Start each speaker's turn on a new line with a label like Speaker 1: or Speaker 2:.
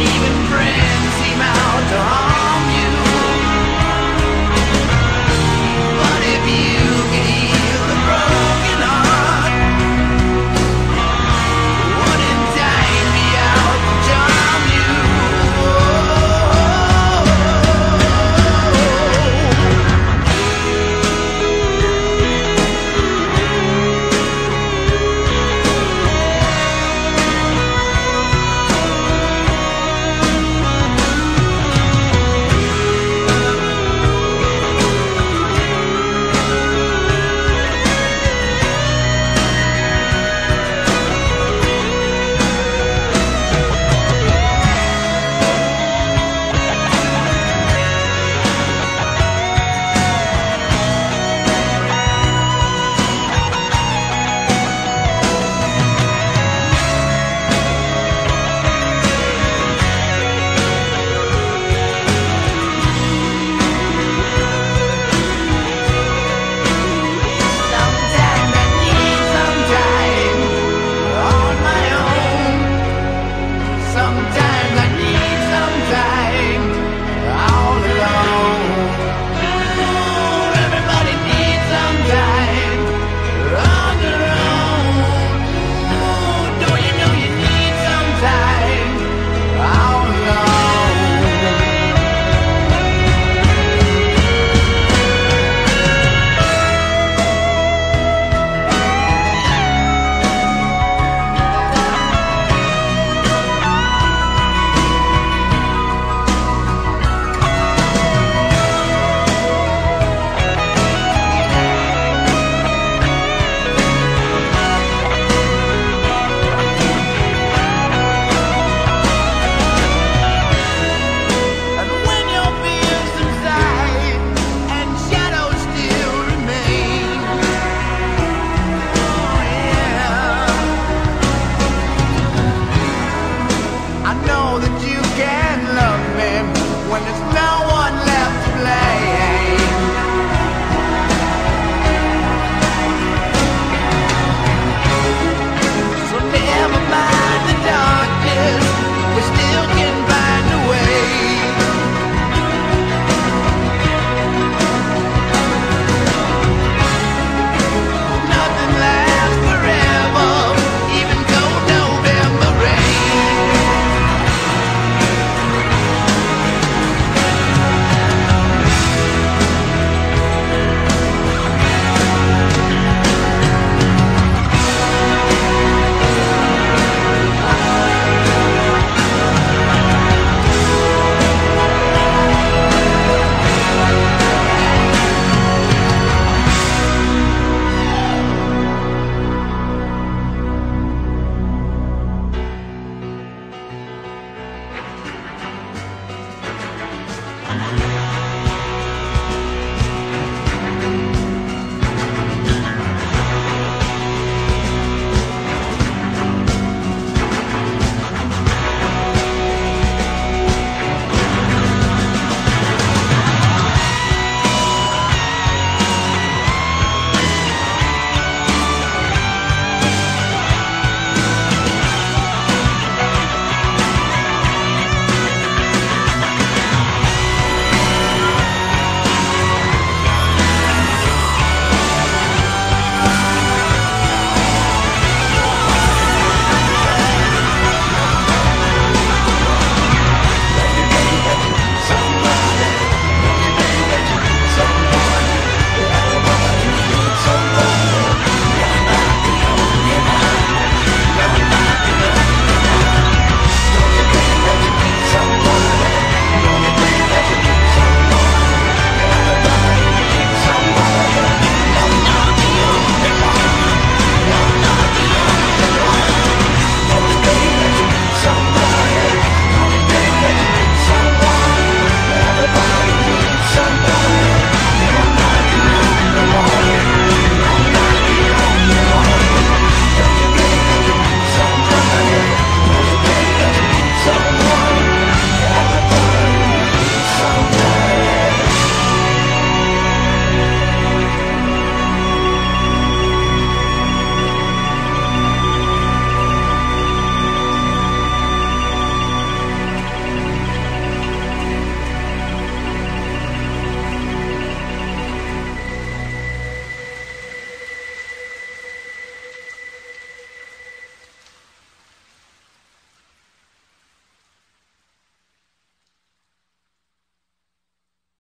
Speaker 1: even pray.